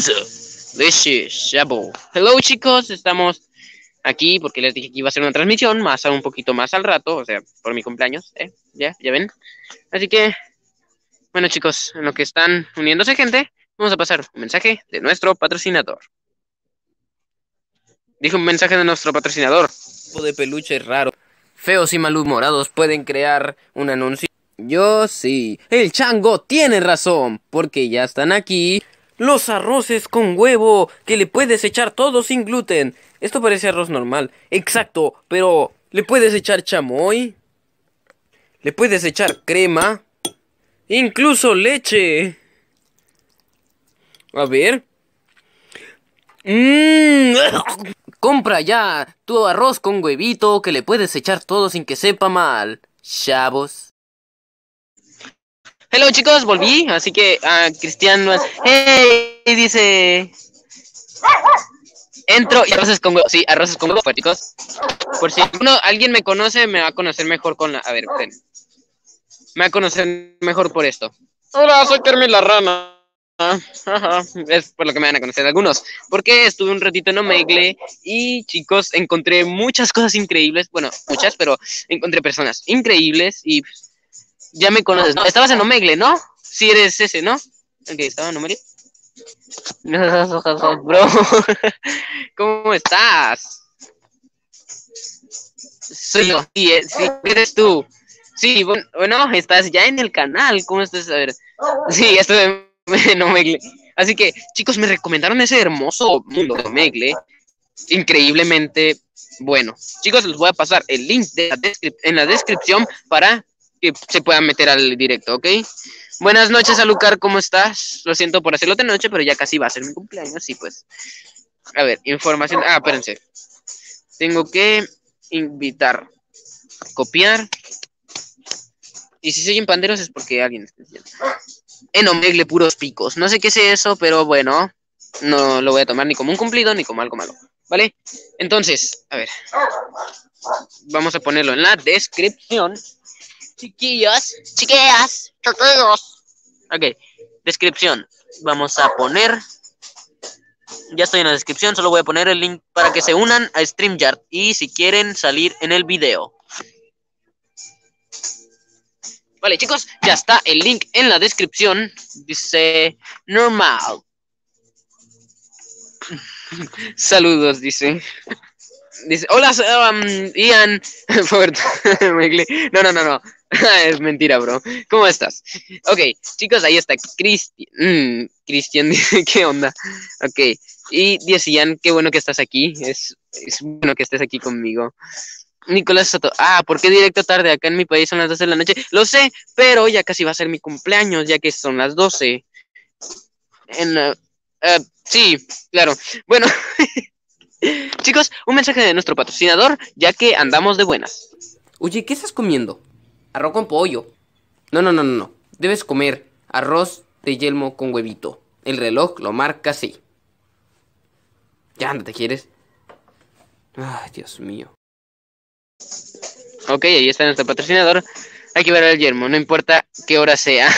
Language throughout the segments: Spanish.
This is Shabu. Hello chicos, estamos aquí porque les dije que iba a ser una transmisión, más un poquito más al rato, o sea, por mi cumpleaños, ¿eh? Ya, ya ven. Así que, bueno chicos, en lo que están uniéndose gente, vamos a pasar un mensaje de nuestro patrocinador. Dije un mensaje de nuestro patrocinador. De peluche raro. Feos y malhumorados pueden crear un anuncio. Yo sí. El chango tiene razón, porque ya están aquí los arroces con huevo, que le puedes echar todo sin gluten. Esto parece arroz normal. Exacto, pero le puedes echar chamoy. Le puedes echar crema. Incluso leche. A ver. Mmm. Compra ya tu arroz con huevito que le puedes echar todo sin que sepa mal. Chavos. Hello chicos, volví, así que uh, Cristian hey, dice entro y arroces con huevo, sí, arroces con huevo, chicos. Por si alguien me conoce, me va a conocer mejor con la, a ver, ven. me va a conocer mejor por esto. Hola, soy Kermit la rana. es por lo que me van a conocer algunos, porque estuve un ratito en Omegle y chicos, encontré muchas cosas increíbles, bueno, muchas, pero encontré personas increíbles y ya me conoces, ¿no? Estabas en Omegle, ¿no? Sí eres ese, ¿no? Ok, estaba en Omegle. Bro, ¿cómo estás? Soy yo, sí, eh, eres tú. Sí, bueno, estás ya en el canal, ¿cómo estás? A ver, sí, estoy en Omegle. Así que, chicos, me recomendaron ese hermoso mundo de Omegle. Increíblemente bueno. Chicos, les voy a pasar el link en la descripción para que se puedan meter al directo, ¿ok? Buenas noches, Alucar, ¿cómo estás? Lo siento por hacerlo de noche, pero ya casi va a ser mi cumpleaños, y pues. A ver, información. Ah, espérense. Tengo que invitar, copiar. Y si se oyen panderos es porque alguien está. En Omegle, puros picos. No sé qué es eso, pero bueno. No lo voy a tomar ni como un cumplido ni como algo malo. ¿Vale? Entonces, a ver. Vamos a ponerlo en la descripción chiquillos, chiquillas, chiquillos. Ok, descripción. Vamos a poner. Ya estoy en la descripción, solo voy a poner el link para que se unan a StreamYard y si quieren salir en el video. Vale, chicos, ya está el link en la descripción. Dice normal. Saludos, dice. Dice, hola, um, Ian. no, no, no, no. es mentira, bro. ¿Cómo estás? Ok, chicos, ahí está Cristian. Mm, Cristian ¿qué onda? Ok, y decían, qué bueno que estás aquí. Es, bueno que estés aquí conmigo. Nicolás Soto, ah, ¿por qué directo tarde? Acá en mi país son las 12 de la noche. Lo sé, pero ya casi va a ser mi cumpleaños, ya que son las 12. En, uh, uh, sí, claro. Bueno, chicos, un mensaje de nuestro patrocinador, ya que andamos de buenas. Oye, ¿qué estás comiendo? Arroz con pollo. No, no, no, no, no. Debes comer arroz de yelmo con huevito. El reloj lo marca así. Ya, anda, ¿te quieres? Ay, Dios mío. Ok, ahí está nuestro patrocinador. Hay que ver el yelmo, no importa qué hora sea.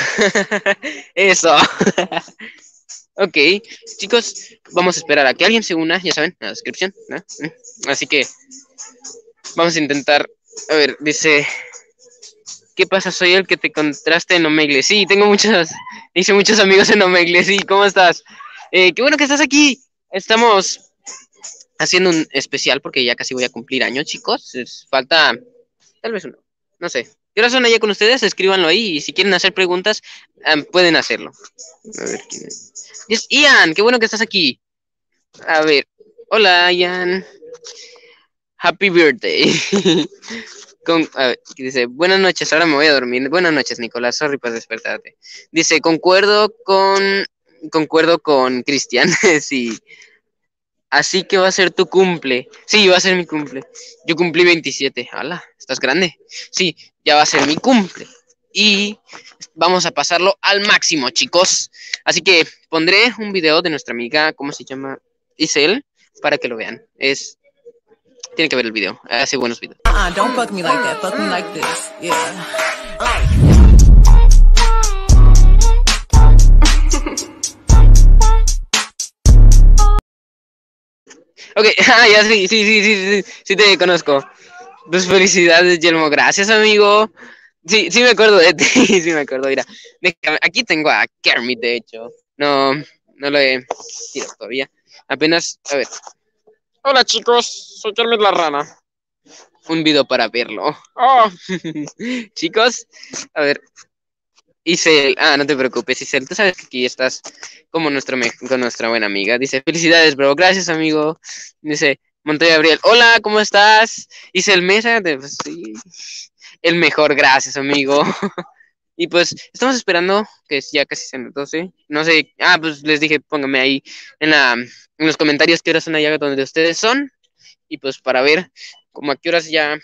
Eso. ok, chicos, vamos a esperar a que alguien se una, ya saben, en la descripción. Así que vamos a intentar. A ver, dice ¿Qué pasa? Soy el que te contraste en Omegle. Sí, tengo muchos, hice muchos amigos en Omegle. Sí, ¿cómo estás? Eh, qué bueno que estás aquí. Estamos haciendo un especial porque ya casi voy a cumplir años, chicos. falta tal vez uno, no sé. ¿Qué hora son allá con ustedes? Escríbanlo ahí y si quieren hacer preguntas, pueden hacerlo. A ver quién es. Ian, qué bueno que estás aquí. A ver, hola Ian. Happy birthday. Con, dice, buenas noches, ahora me voy a dormir. Buenas noches, Nicolás, sorry por despertarte. Dice, concuerdo con, concuerdo con Cristian, sí. Así que va a ser tu cumple. Sí, va a ser mi cumple. Yo cumplí 27. ¡Hala! ¿Estás grande? Sí, ya va a ser mi cumple. Y vamos a pasarlo al máximo, chicos. Así que pondré un video de nuestra amiga, ¿cómo se llama? Isel, para que lo vean. Es tiene que ver el video. Hace buenos videos. Uh -uh, don't fuck me like that. Fuck me like this. Yeah. Ok, ah, ya sí, sí, sí, sí, sí, sí te conozco. Pues felicidades, Yelmo. Gracias, amigo. Sí, sí me acuerdo de ti, sí me acuerdo. Mira, aquí tengo a Kermit, de hecho. No, no lo he tirado todavía. Apenas, a ver. Hola, chicos. Soy Kermit la rana. Un video para verlo. Oh, Chicos, a ver. Isel, ah, no te preocupes, Isel, tú sabes que aquí estás como nuestro con nuestra buena amiga. Dice, felicidades, bro, gracias, amigo. Dice, Montoya Gabriel, hola, ¿cómo estás? Isel Mesa, de- pues, sí, el mejor, gracias, amigo. Y pues, estamos esperando, que ya casi son las 12. No sé, ah, pues les dije, pónganme ahí en, la, en los comentarios qué horas son allá donde ustedes son. Y pues para ver como a qué horas ya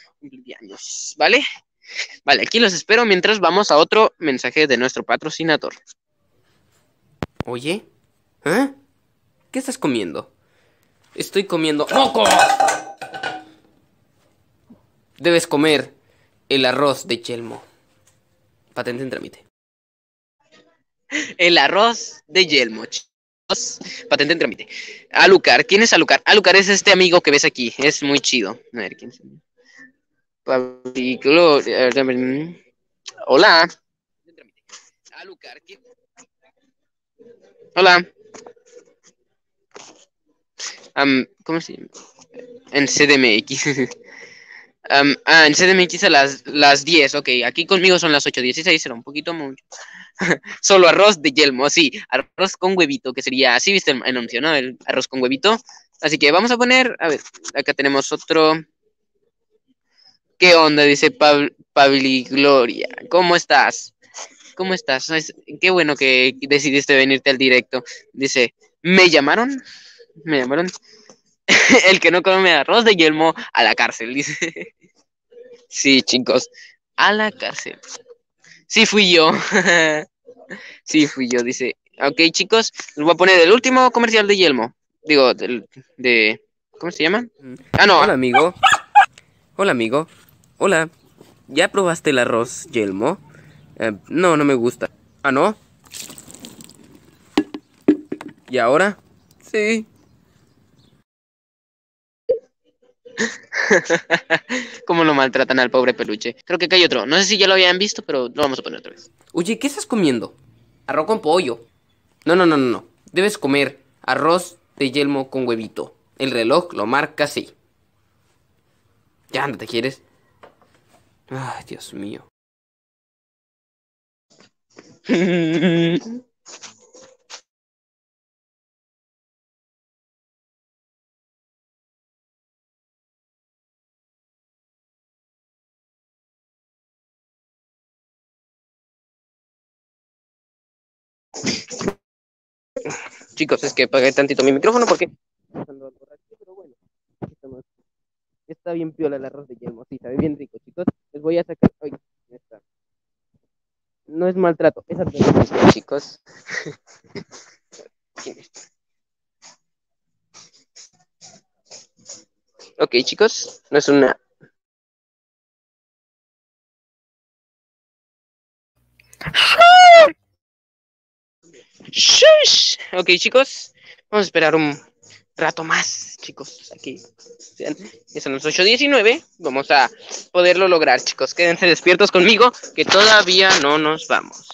¿vale? Vale, aquí los espero mientras vamos a otro mensaje de nuestro patrocinador. Oye, ¿eh? ¿Qué estás comiendo? Estoy comiendo ¡Moco! Debes comer el arroz de Yelmo. Patente en trámite. El arroz de Yelmo, chicos. Patente en trámite. Alucar, ¿quién es Alucar? Alucar es este amigo que ves aquí. Es muy chido. A ver, ¿quién es? Pablo- Hola. Alucar, ¿quién? Hola. ¿Cómo se llama? En CDMX. Am, ah, en CDMX a las, las 10, ok. Aquí conmigo son las 8.16, será un poquito mucho. Solo arroz de yelmo, sí. Arroz con huevito, que sería, así viste el anuncio, ¿no? El arroz con huevito. Así que vamos a poner, a ver, acá tenemos otro. ¿Qué onda? Dice Pab Pabli Gloria. ¿Cómo estás? ¿Cómo estás? Es- Qué bueno que decidiste venirte al directo. Dice, ¿me llamaron? ¿Me llamaron? El que no come arroz de yelmo a la cárcel, dice. Sí, chicos, a la cárcel. Sí fui yo. Sí fui yo, dice. Ok, chicos, les voy a poner el último comercial de Yelmo. Digo, del, de... ¿Cómo se llama? Ah, no. Hola, amigo. Hola, amigo. Hola. ¿Ya probaste el arroz Yelmo? Eh, no, no me gusta. ¿Ah, no? ¿Y ahora? Sí. Cómo lo maltratan al pobre peluche. Creo que acá hay otro. No sé si ya lo habían visto, pero lo vamos a poner otra vez. Oye, ¿qué estás comiendo? Arroz con pollo. No, no, no, no, no. Debes comer arroz de yelmo con huevito. El reloj lo marca así. Ya, ¿no te quieres? Ay, Dios mío. Chicos, es que apagué tantito mi micrófono porque... Pero bueno, está bien piola el arroz de yelmo, sí, sabe bien rico, chicos. Les voy a sacar... Ay, ya está. No es maltrato, es advertencia, chicos. ok, chicos, no es una... Shush. Ok, chicos, vamos a esperar un rato más, chicos. Aquí ya son las 8.19. Vamos a poderlo lograr, chicos. Quédense despiertos conmigo, que todavía no nos vamos.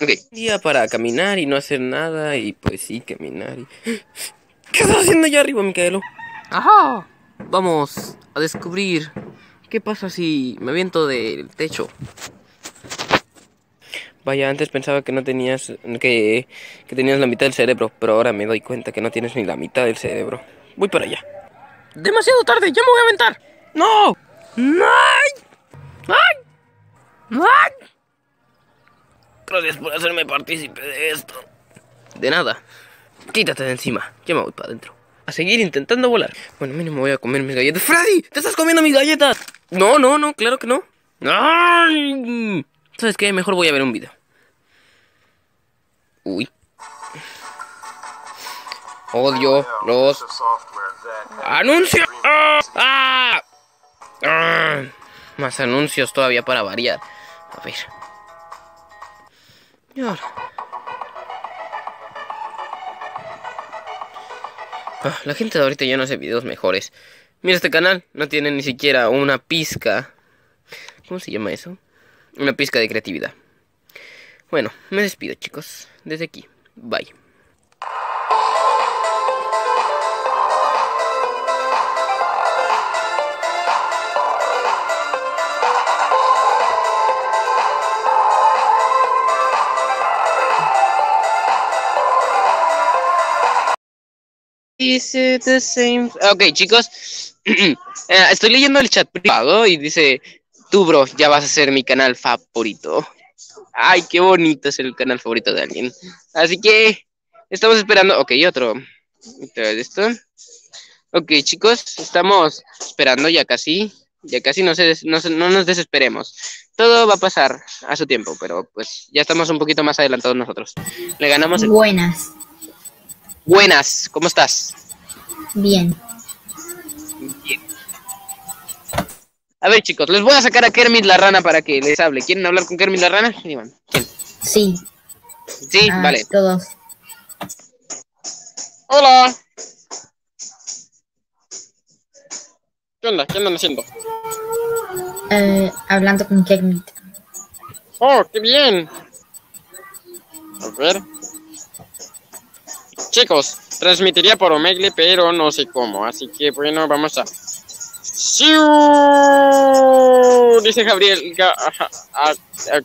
Ok. Día para caminar y no hacer nada, y pues sí, caminar. Y... ¿Qué estás haciendo allá arriba, Micaelo? Ajá. Vamos a descubrir qué pasa si me aviento del techo. Vaya, antes pensaba que no tenías, que, que tenías la mitad del cerebro, pero ahora me doy cuenta que no tienes ni la mitad del cerebro. Voy para allá. Demasiado tarde, ya me voy a aventar. No. ¡Ay! ¡Ay! ¡Ay! Gracias por hacerme partícipe de esto. De nada. Quítate de encima. Ya me voy para adentro. A seguir intentando volar. Bueno, mínimo voy a comer mis galletas. ¡Freddy! ¡Te estás comiendo mis galletas! No, no, no, claro que no. ¡Ay! ¿Sabes qué? Mejor voy a ver un video. Uy. Odio los anuncios. ¡Ah! ¡Ah! Más anuncios todavía para variar. A ver. Ah, la gente de ahorita ya no hace videos mejores. Mira este canal, no tiene ni siquiera una pizca. ¿Cómo se llama eso? Una pizca de creatividad. Bueno, me despido chicos. Desde aquí. Bye. The same? Ok, chicos. Eh, estoy leyendo el chat privado y dice, tú, bro, ya vas a ser mi canal favorito. Ay, qué bonito es el canal favorito de alguien. Así que estamos esperando. Ok, otro. esto. Ok, chicos, estamos esperando ya casi. Ya casi no, se, no, no nos desesperemos. Todo va a pasar a su tiempo, pero pues ya estamos un poquito más adelantados nosotros. Le ganamos. El... Buenas. Buenas, ¿cómo estás? Bien. Bien. A ver, chicos, les voy a sacar a Kermit la rana para que les hable. ¿Quieren hablar con Kermit la rana? ¿Quién? Sí. Sí, ah, vale. Todos. Hola. ¿Qué onda? ¿Qué andan haciendo? Eh, hablando con Kermit. Oh, qué bien. A ver. Chicos, transmitiría por Omegle, pero no sé cómo. Así que, bueno, vamos a... Dice Gabriel,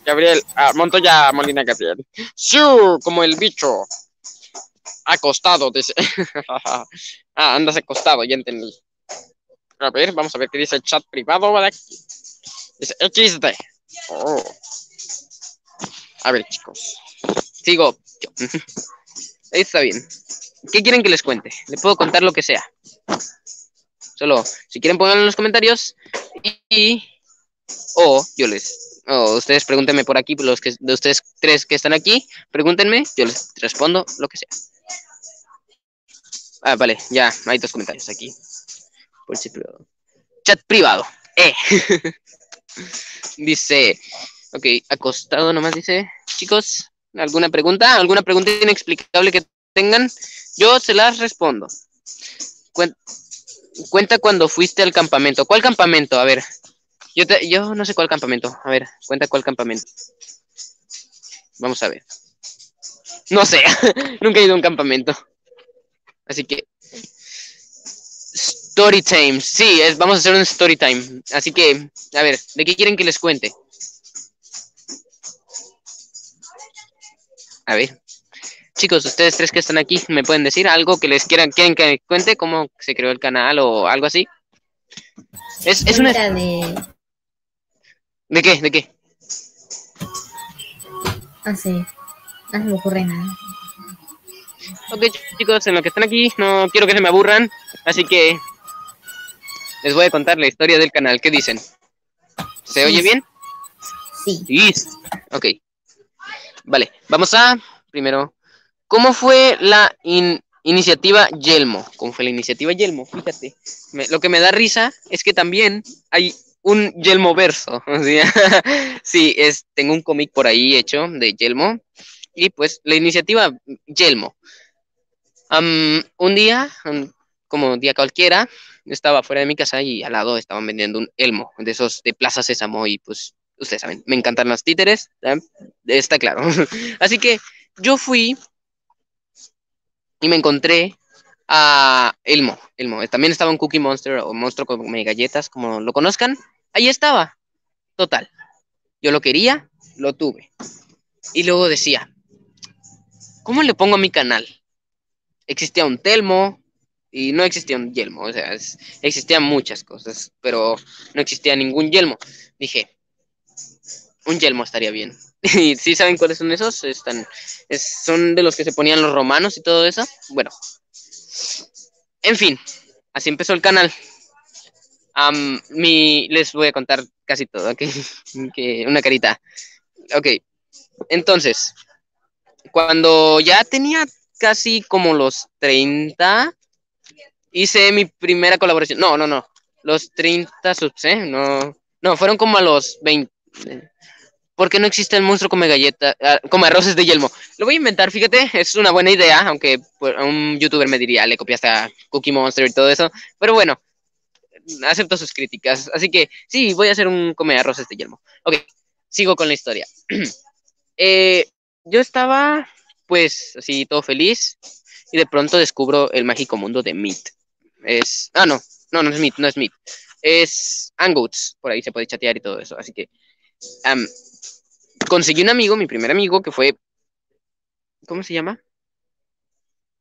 Gabriel, Montoya Molina Gabriel. Como el bicho. Acostado, dice. ah, andas acostado, ya entendí. A ver, vamos a ver qué dice el chat privado. Dice XD. Oh. A ver, chicos. Sigo. Está bien. ¿Qué quieren que les cuente? Le puedo contar lo que sea. Solo, si quieren ponerlo en los comentarios y... O yo les... O ustedes pregúntenme por aquí, los que, de ustedes tres que están aquí, pregúntenme, yo les respondo lo que sea. Ah, vale, ya, hay dos comentarios aquí. Por chat privado. Chat privado. Eh. dice, ok, acostado nomás dice, chicos, ¿Alguna pregunta? ¿Alguna pregunta inexplicable que tengan? Yo se las respondo. Cuenta cuando fuiste al campamento. ¿Cuál campamento? A ver. Yo, yo no sé cuál campamento. A ver, cuenta cuál campamento. Vamos a ver. No sé. Nunca he ido a un campamento. Así que. Story time. Sí, es, vamos a hacer un story time. Así que, a ver, ¿de qué quieren que les cuente? A ver. Chicos, ustedes tres que están aquí, ¿me pueden decir algo que les quieran, quieren que cuente? ¿Cómo se creó el canal o algo así? Es, es una... De... ¿De qué? ¿De qué? Ah, sí. No se me ocurre nada. Ok, chicos, en lo que están aquí, no quiero que se me aburran, así que les voy a contar la historia del canal. ¿Qué dicen? ¿Se oye bien? Sí. Sí. Ok. Vale, vamos a, primero, ¿cómo fue la iniciativa Yelmo? ¿Cómo fue la iniciativa Yelmo? Fíjate, lo que me da risa es que también hay un Yelmo verso. sí, es, tengo un cómic por ahí hecho de Yelmo. Y pues la iniciativa Yelmo. un día, como día cualquiera, estaba fuera de mi casa y al lado estaban vendiendo un elmo de esos de Plaza Sésamo y pues ustedes saben, me encantan los títeres, está claro. Así que yo fui y me encontré a Elmo. Elmo. También estaba un Cookie Monster o monstruo con galletas, como lo conozcan. Ahí estaba. Total. Yo lo quería, lo tuve. Y luego decía, ¿cómo le pongo a mi canal? Existía un Telmo y no existía un Yelmo. O sea, existían muchas cosas, pero no existía ningún Yelmo. Dije, un yelmo estaría bien. ¿Y sí saben cuáles son esos? Están, son de los que se ponían los romanos y todo eso. Bueno. En fin, así empezó el canal. mi, les voy a contar casi todo, que una carita. Ok, entonces, cuando ya tenía casi como los 30, hice mi primera colaboración. No, no, no. Los 30 subs, ¿eh? No, no, fueron como a los 20, ¿Por qué no existe el monstruo come galleta, ah, come arroces de yelmo? Lo voy a inventar, fíjate, es una buena idea, aunque pues, un youtuber me diría, le copiaste a Cookie Monster y todo eso. Pero bueno, acepto sus críticas. Así que sí, voy a hacer un come arroces de yelmo. Ok, sigo con la historia. Eh, yo estaba, pues, así todo feliz y de pronto descubro el mágico mundo de Meat. Es, ah, no, no, no es Meat, no es Meat. Es Angouts, por ahí se puede chatear y todo eso. Así que conseguí un amigo, mi primer amigo, que fue, ¿cómo se llama?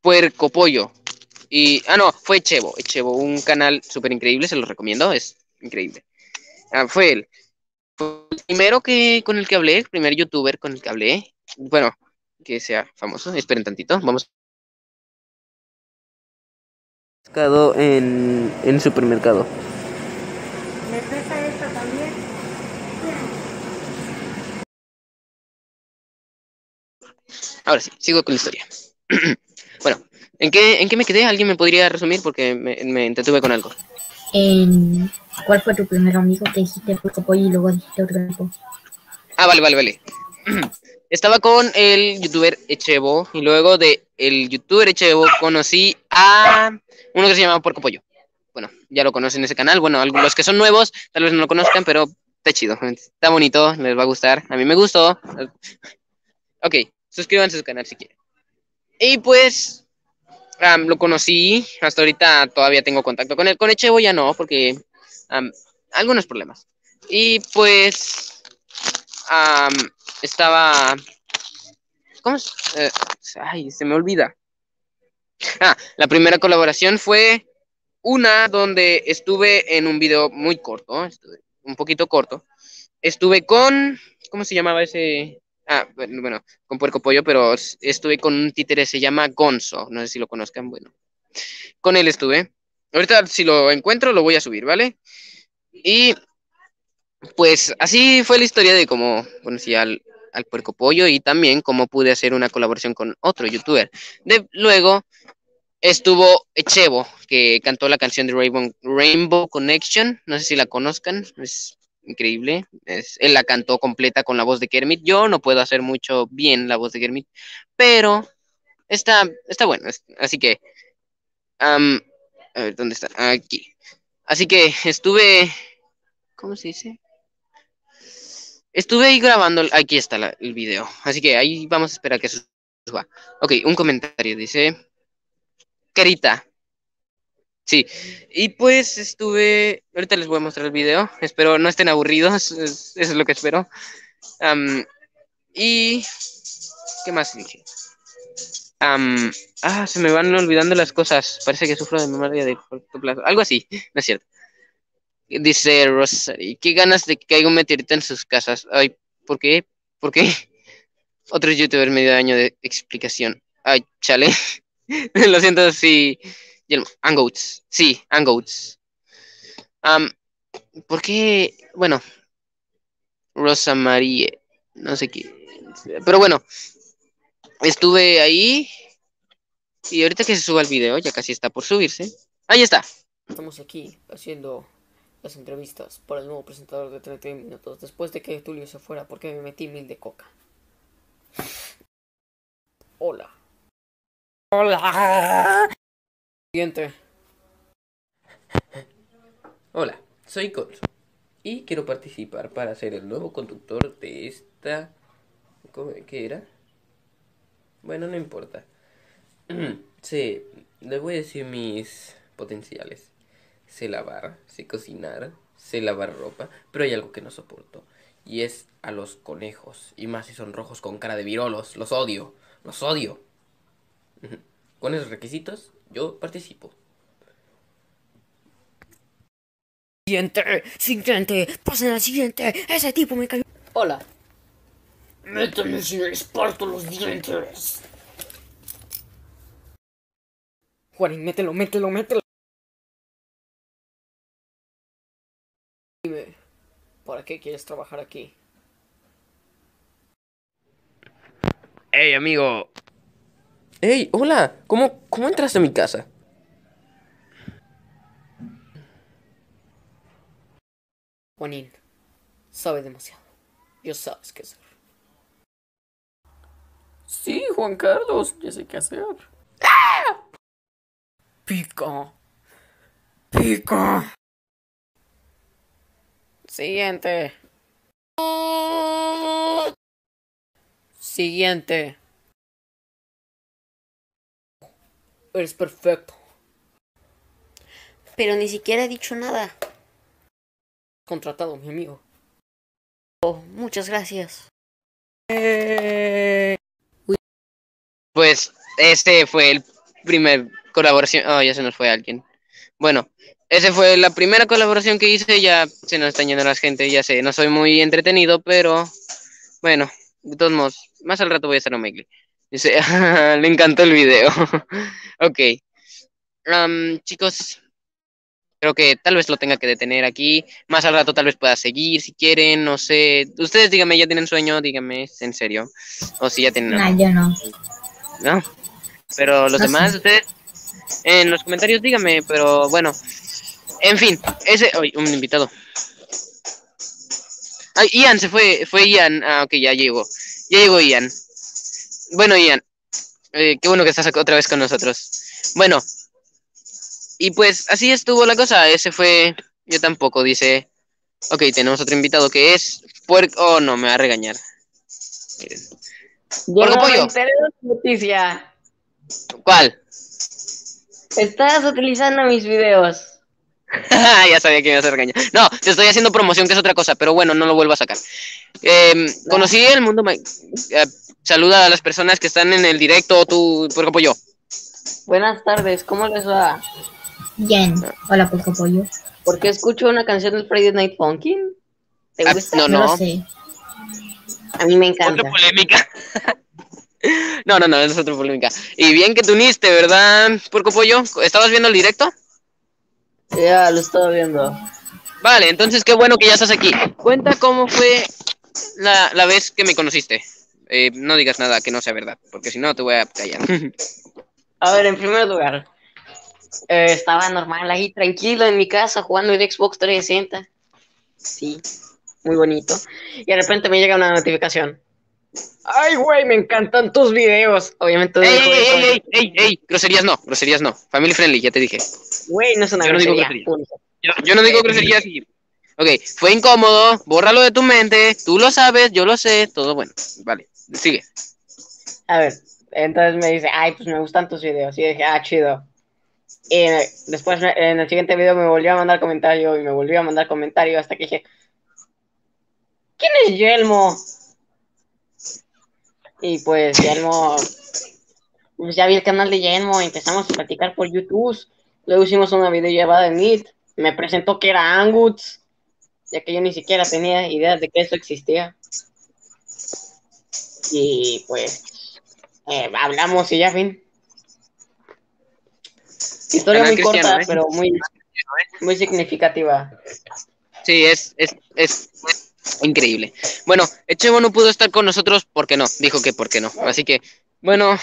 Puerco Pollo. Y, ah, no, fue Echevo, Echevo, un canal súper increíble, se lo recomiendo, es increíble. Ah, fue él. Fue el primero que, con el que hablé, el primer youtuber con el que hablé. Bueno, que sea famoso. Esperen tantito, vamos. En, en supermercado. ¿Me pesa esto también? Ahora sí, sigo con la historia. bueno, ¿en qué, ¿en qué me quedé? ¿Alguien me podría resumir? Porque me, me entretuve con algo. En- ¿Cuál fue tu primer amigo que dijiste Puerco Pollo y luego dijiste otro grupo? Ah, vale, vale, vale. Estaba con el youtuber Echevo y luego de el youtuber Echevo conocí a uno que se llama Porco Pollo. Bueno, ya lo conocen ese canal. Bueno, los que son nuevos tal vez no lo conozcan, pero está chido. Está bonito, les va a gustar. A mí me gustó. Ok, suscríbanse a su canal si quieren. Y pues lo conocí. Hasta ahorita todavía tengo contacto con él. Con Echevo ya no, porque algunos problemas. Y pues estaba. ¿Cómo es? Eh, ay, se me olvida. Ah, la primera colaboración fue una donde estuve en un video muy corto, un poquito corto. Estuve con. ¿Cómo se llamaba ese? Ah, bueno, con Puerco Pollo, pero estuve con un títere, se llama Gonzo. No sé si lo conozcan, bueno. Con él estuve. Ahorita, si lo encuentro, lo voy a subir, ¿vale? Y pues así fue la historia de cómo conocí al, al Puerco Pollo y también cómo pude hacer una colaboración con otro youtuber. De, luego estuvo Echevo, que cantó la canción de Rainbow, Rainbow Connection. No sé si la conozcan, es increíble. Es, él la cantó completa con la voz de Kermit. Yo no puedo hacer mucho bien la voz de Kermit, pero está, está bueno. así que, a ver, ¿dónde está? Aquí. Así que estuve, ¿cómo se dice? Estuve ahí grabando, aquí está el video, así que ahí vamos a esperar que suba. Ok, un comentario, dice, Carita. Sí, y pues estuve, ahorita les voy a mostrar el video, espero no estén aburridos, es- eso es lo que espero. Y, ¿qué más dije? Am, ah, se me van olvidando las cosas, parece que sufro de memoria de corto plazo, algo así, no es cierto. Dice Rosary, qué ganas de que caiga un meteorito en sus casas. Ay, ¿por qué? ¿Por qué? Otro youtuber medio año de explicación. Ay, chale. Lo siento, sí. Yelmo, Angouts. Sí, Angouts. Am, ¿Por qué? Bueno. Rosa Marie. No sé qué. Pero bueno. Estuve ahí. Y ahorita que se suba el video, ya casi está por subirse. Ahí está. Estamos aquí haciendo las entrevistas para el nuevo presentador de 30 minutos después de que Tulio se fuera porque me metí mil de coca. Hola. Hola. Siguiente. Hola, soy Gonzo y quiero participar para ser el nuevo conductor de esta... ¿Cómo, ¿Qué era? Bueno, no importa. Sí, les voy a decir mis potenciales. Sé lavar, sé cocinar, sé lavar ropa, pero hay algo que no soporto. Y es a los conejos. Y más si son rojos con cara de virolos. Los odio. Los odio. Con esos requisitos, yo participo. Siguiente. Siguiente. Pasen al siguiente. Ese tipo me cayó. Hola. Méteme si les parto los dientes. Juanín, mételo, mételo, mételo. Dime, ¿para qué quieres trabajar aquí? Hey, amigo. Hey, hola. ¿Cómo, cómo entraste a mi casa? Juanín, sabe demasiado. Ya sabes qué hacer. Sí, Juan Carlos, ya sé qué hacer. Pica. Pica. Siguiente. Siguiente. Eres perfecto. Pero ni siquiera he dicho nada. Contratado, mi amigo. Oh, muchas gracias. Pues este fue el primer colaboración. Oh, ya se nos fue alguien. Bueno, esa fue la primera colaboración que hice. Ya se nos están yendo las gente. Ya sé, no soy muy entretenido, pero bueno, de todos modos, más al rato voy a hacer Omegle. Dice, le encantó el video. ok. Am, chicos, creo que tal vez lo tenga que detener aquí. Más al rato tal vez pueda seguir si quieren, no sé. Ustedes díganme, ¿ya tienen sueño? Díganme, en serio. O si ya tienen... Nah, yo no. ¿no? Pero los No demás, sé. ustedes, en los comentarios díganme, pero bueno. En fin, ese, uy, un invitado. Ay, Ian se fue, fue Ian. Ah, ok, ya llegó. Ya llegó Ian. Bueno, Ian, eh, qué bueno que estás acá otra vez con nosotros. Bueno, y pues así estuvo la cosa. Ese fue, yo tampoco, dice. Ok, tenemos otro invitado que es Puerco. Oh, no, me va a regañar. Miren. Pollo. noticia. ¿Cuál? Estás utilizando mis videos. ya sabía que me ibas a regañar. No, te estoy haciendo promoción, que es otra cosa, pero bueno, no lo vuelvo a sacar. Eh, conocí el mundo. eh, saluda a las personas que están en el directo, tú, por ejemplo, yo. Buenas tardes, ¿cómo les va? Bien. Hola, Porco Pollo. Porque escucho una canción del Friday Night Funkin'. ¿Te Ah, gusta? no, No no. sé. A mí me Otra encanta. polémica. no, no, no, es otra polémica. Y bien que te uniste, ¿verdad, Porco Pollo? ¿Estabas viendo el directo? Ya lo estaba viendo. Vale, entonces qué bueno que ya estás aquí. Cuenta cómo fue la, la vez que me conociste. Eh, no digas nada que no sea verdad, porque si no te voy a callar. A ver, en primer lugar, eh, estaba normal ahí, tranquilo en mi casa, jugando el Xbox 360. Sí, muy bonito. Y de repente me llega una notificación. Ay, güey, me encantan tus videos. Obviamente, ¡Ey, ey, ey, ey, ey, ey! Groserías no, groserías no. Family friendly, ya te dije. güey, no es una Yo no digo grosería. Yo, yo no digo groserías. y- Ok, fue incómodo, bórralo de tu mente, tú lo sabes, yo lo sé, todo bueno. Vale, sigue. A ver, entonces me dice, ay, pues me gustan tus videos. Y yo dije, ah, chido. Y eh, después en el siguiente video me volvió a mandar comentario y me volvió a mandar comentario hasta que dije, ¿quién es Yelmo? Y pues Yelmo, pues ya vi el canal de Yelmo, empezamos a platicar por YouTube. Luego hicimos una videollamada de Meet. Me presentó que era Anguts, ya que yo ni siquiera tenía idea de que eso existía. Y pues eh, hablamos y ya, fin. Historia muy corta, ¿eh? pero muy, muy significativa. Sí, es, es, es increíble. Bueno, Echevo no pudo estar con nosotros porque no, dijo que porque no. Así que, bueno,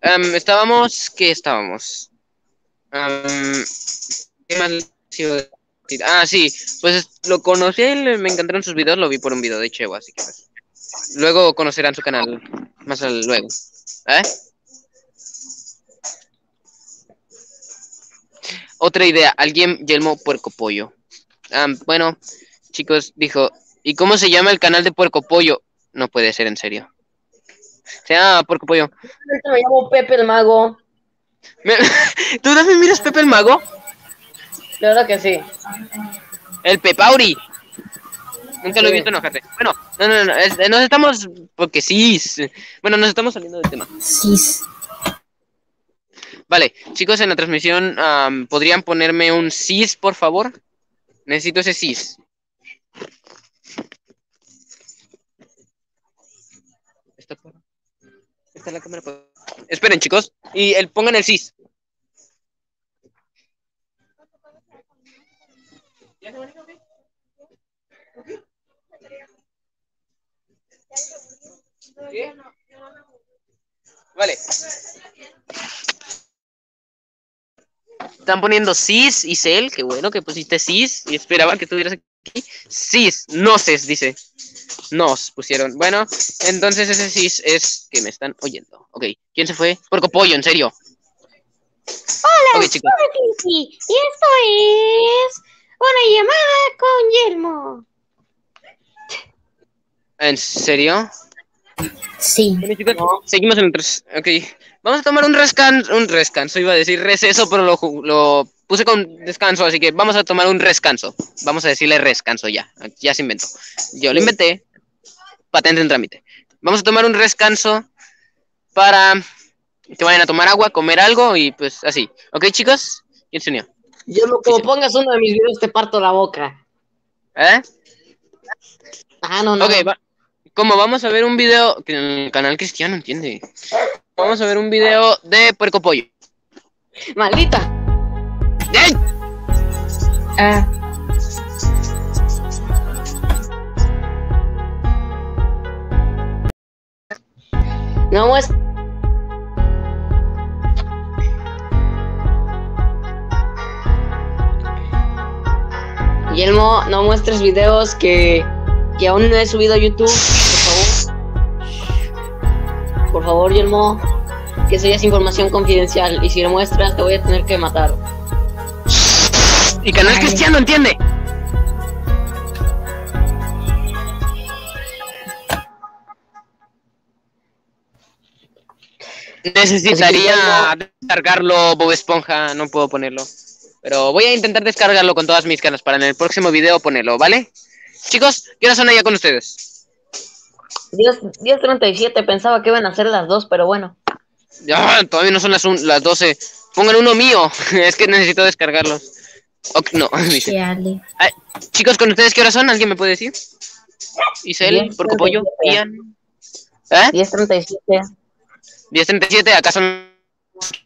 em, estábamos, ¿qué estábamos? Em. Ah, sí, pues lo conocí, me encantaron sus videos, lo vi por un video de Echevo, así que pues, luego conocerán su canal más al- luego. ¿Eh? Otra idea, alguien Yelmo Puerco Pollo. Bueno, chicos, dijo, ¿y cómo se llama el canal de Puerco Pollo? No puede ser en serio. Se llama Puerco Pollo. Me llamo Pepe el Mago. ¿Tú también miras Pepe el Mago? Claro que sí. El Pepauri. Nunca lo he Sí. visto enojarse. Bueno, no, no, no, es- nos estamos, porque sí, bueno, nos estamos saliendo del tema. Cis. Vale, chicos, en la transmisión, ¿podrían ponerme un cis, por favor? Necesito ese cis. Está por- Esperen, chicos, y el, pongan el cis. Vale. Están poniendo cis y cel, qué bueno que pusiste cis y esperaba que tuvieras aquí Cis, noces, dice. Nos pusieron. Bueno, entonces ese cis es que me están oyendo. Ok, ¿quién se fue? Porco pollo, en serio. Hola, Ok, chicos. soy y esto es una llamada con Yelmo. ¿En serio? Sí. Bueno, chicos, seguimos en Ok. Vamos a tomar un rescanso. Un rescanso, iba a decir receso, pero lo, lo puse con descanso, así que vamos a tomar un rescanso. Vamos a decirle rescanso ya. Ya se inventó. Yo lo inventé. Patente en trámite. Vamos a tomar un rescanso para que vayan a tomar agua, comer algo y pues así. ¿Ok, chicos? ¿Quién se unió? Yelmo, como pongas uno de mis videos, te parto la boca. ¿Eh? Ah, no, no. Ok, va- como vamos a ver un video que en el canal cristiano, entiende. Vamos a ver un video de puerco pollo. Maldita. ¡Ey! Ah, No muestra. Yelmo, no muestres videos que, que aún no he subido a YouTube, por favor. Por favor, Yelmo, que eso ya es información confidencial y si lo muestras te voy a tener que matar. Y canal cristiano, entiende. Necesitaría descargarlo Bob Esponja, no puedo ponerlo. Pero voy a intentar descargarlo con todas mis ganas para en el próximo video ponerlo, ¿vale? Chicos, ¿qué hora son allá con ustedes? 10 10.37, pensaba que iban a ser las dos, pero bueno. Ya, todavía no son las, un- las 12. Pongan uno mío, es que necesito descargarlo. Ok, no. Ay, chicos, ¿con ustedes qué hora son? ¿Alguien me puede decir? Isel, Diez, Porco Pollo, treinta y Ian. ¿Eh? 10.37. 10.37, acá son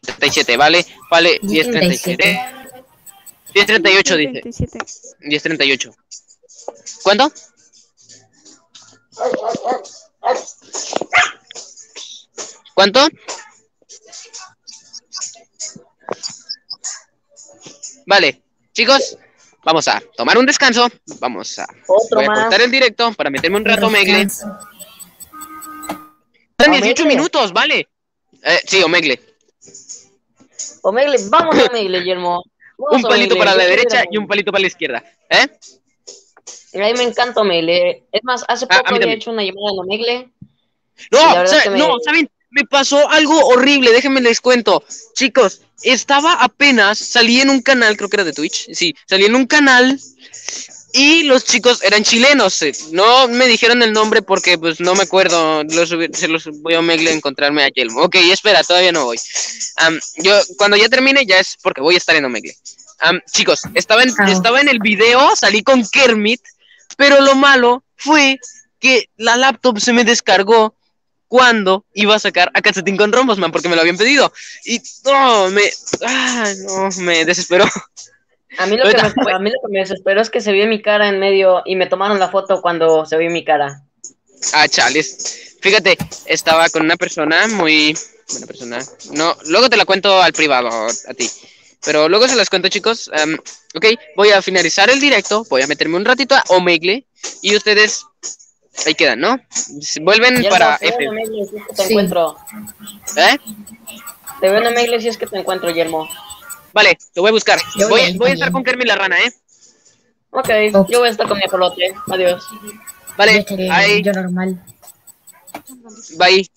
37, ¿vale? Vale, 10.37. 10.38 dice. 10.38. ¿Cuánto? ¿Cuánto? Vale, chicos, vamos a tomar un descanso. Vamos a. Otro Voy a cortar el directo para meterme un rato, Megle. Descanso. Son 18 Omegle. minutos, vale. Eh, sí, Omegle. Omegle, vamos a Omegle. Vamos Un palito Omegle, para la yo derecha y un palito para la izquierda. ¿Eh? A mí me encanta Omegle. Es más, hace Ah, poco había hecho una llamada en Omegle. No, me- no, ¿saben? Me pasó algo horrible, déjenme les cuento. Chicos, estaba apenas, salí en un canal, creo que era de Twitch, sí, salí en un canal y los chicos eran chilenos. eh, No me dijeron el nombre porque pues no me acuerdo, los se los voy a Omegle a encontrarme a Yelmo. Ok, espera, todavía no voy. Am, yo cuando ya termine ya es porque voy a estar en Omegle. Am, chicos, estaba en, Ah. estaba en el video, salí con Kermit, pero lo malo fue que la laptop se me descargó cuando iba a sacar a Calcetín con Rombosman porque me lo habían pedido. Y no, me, ah, no, me desesperó. A mí, lo que me, a mí lo que me desesperó es que se vio mi cara en medio y me tomaron la foto cuando se vio mi cara. Ah, chales. Fíjate, estaba con una persona muy buena persona. No, luego te la cuento al privado a ti. Pero luego se las cuento, chicos. Am, ok, voy a finalizar el directo. Voy a meterme un ratito a Omegle. Y ustedes ahí quedan, ¿no? Vuelven para te veo F. en Omegle si es que te Sí. encuentro. ¿Eh? Te veo en Omegle si es que te encuentro, Yelmo. Vale, lo voy a buscar. Yo Voy, voy voy a estar con Kermit la rana, ¿eh? Ok, yo voy a estar con mi apolote. Adiós. Yo Vale, estaré ahí, yo normal. bye.